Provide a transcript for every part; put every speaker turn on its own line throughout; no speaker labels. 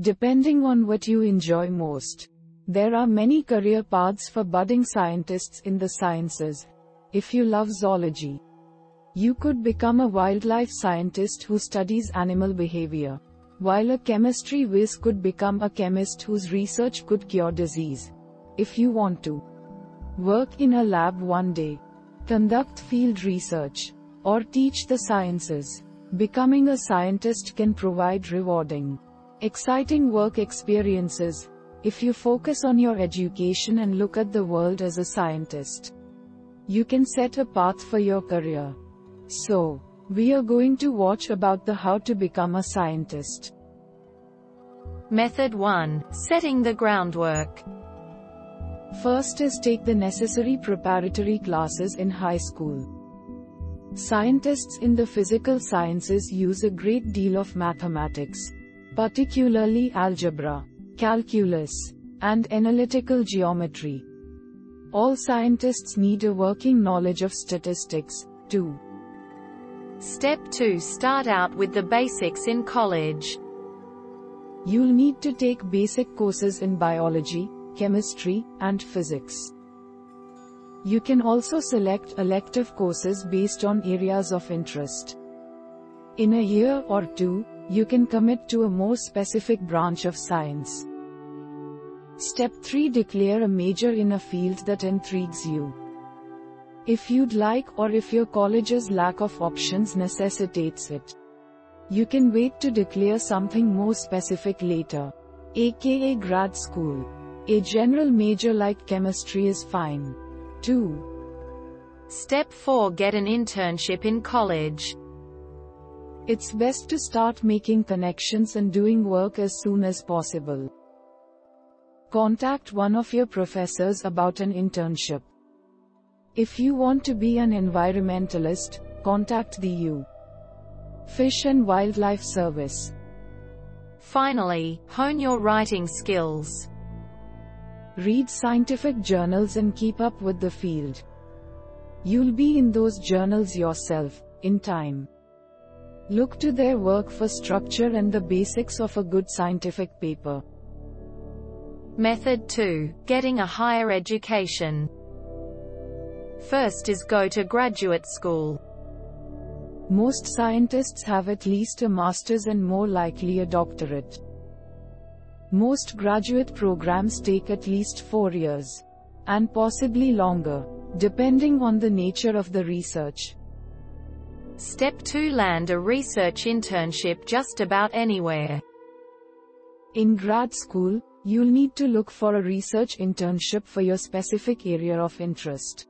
Depending on what you enjoy most. There are many career paths for budding scientists in the sciences. If you love zoology, you could become a wildlife scientist who studies animal behavior. While a chemistry whiz could become a chemist whose research could cure disease. If you want to work in a lab one day, conduct field research, or teach the sciences, becoming a scientist can provide rewarding, exciting work experiences if you focus on your education and look at the world as a scientist. You can set a path for your career. So, we are going to watch about the how to become a scientist.
Method 1. Setting the groundwork.
First is take the necessary preparatory classes in high school. Scientists in the physical sciences use a great deal of mathematics, particularly algebra, calculus, and analytical geometry. All scientists need a working knowledge of statistics, too.
Step 2 Start out with the basics in college.
You'll need to take basic courses in biology, chemistry, and physics. You can also select elective courses based on areas of interest. In a year or two, you can commit to a more specific branch of science. Step 3 Declare a major in a field that intrigues you. If you'd like or if your college's lack of options necessitates it. You can wait to declare something more specific later. aka grad school. A general major like chemistry is fine. 2.
Step 4 Get an internship in college.
It's best to start making connections and doing work as soon as possible. Contact one of your professors about an internship. If you want to be an environmentalist, contact the U. Fish and Wildlife Service.
Finally, hone your writing skills.
Read scientific journals and keep up with the field. You'll be in those journals yourself, in time. Look to their work for structure and the basics of a good scientific paper.
Method 2. Getting a higher education. First is go to graduate school.
Most scientists have at least a master's and more likely a doctorate. Most graduate programs take at least four years. And possibly longer, depending on the nature of the research.
Step 2 Land a research internship just about anywhere.
In grad school, you'll need to look for a research internship for your specific area of interest.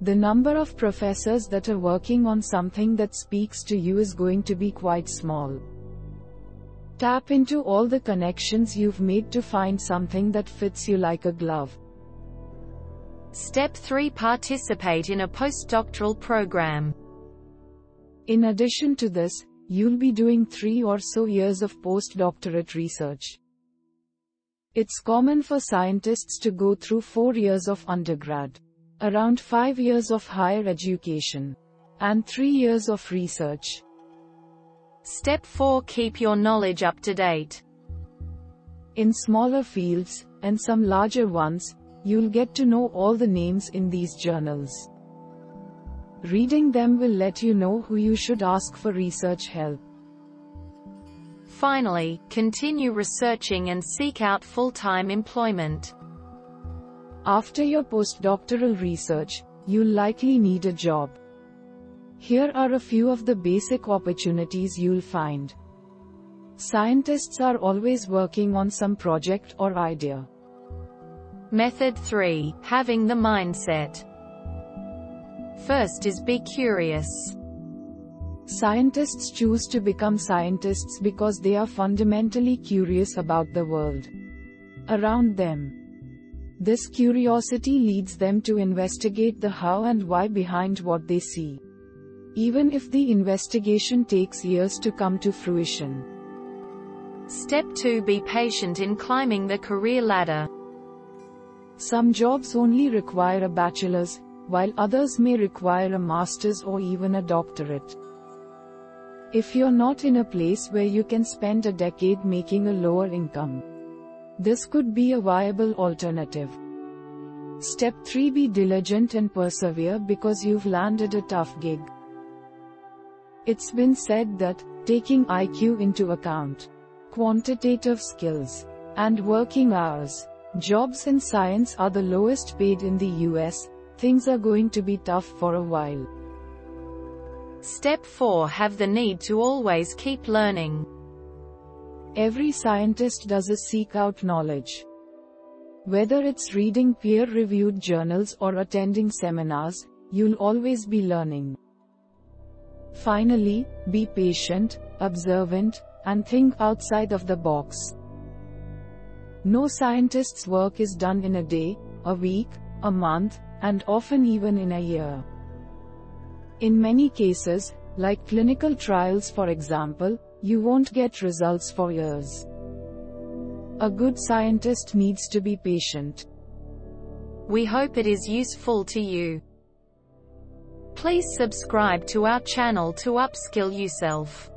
The number of professors that are working on something that speaks to you is going to be quite small. Tap into all the connections you've made to find something that fits you like a glove.
Step 3 Participate in a postdoctoral program.
In addition to this, you'll be doing three or so years of postdoctorate research. It's common for scientists to go through four years of undergrad, around five years of higher education, and three years of research.
Step 4 Keep your knowledge up to date.
In smaller fields, and some larger ones, you'll get to know all the names in these journals. Reading them will let you know who you should ask for research help.
Finally, continue researching and seek out full-time employment.
After your postdoctoral research, you'll likely need a job. Here are a few of the basic opportunities you'll find. Scientists are always working on some project or idea.
Method 3. Having the mindset. First is be curious.
Scientists choose to become scientists because they are fundamentally curious about the world around them. This curiosity leads them to investigate the how and why behind what they see. Even if the investigation takes years to come to fruition.
Step 2 Be patient in climbing the career ladder.
Some jobs only require a bachelor's, while others may require a master's or even a doctorate. If you're not in a place where you can spend a decade making a lower income, this could be a viable alternative. Step 3 Be diligent and persevere because you've landed a tough gig. It's been said that, taking IQ into account, quantitative skills, and working hours, jobs in science are the lowest paid in the US, things are going to be tough for a while.
Step 4 Have the need to always keep learning.
Every scientist does a seek out knowledge. Whether it's reading peer reviewed journals or attending seminars, you'll always be learning. Finally, be patient, observant, and think outside of the box. No scientist's work is done in a day, a week, a month, and often even in a year. In many cases, like clinical trials for example, you won't get results for years. A good scientist needs to be patient.
We hope it is useful to you. Please subscribe to our channel to upskill yourself.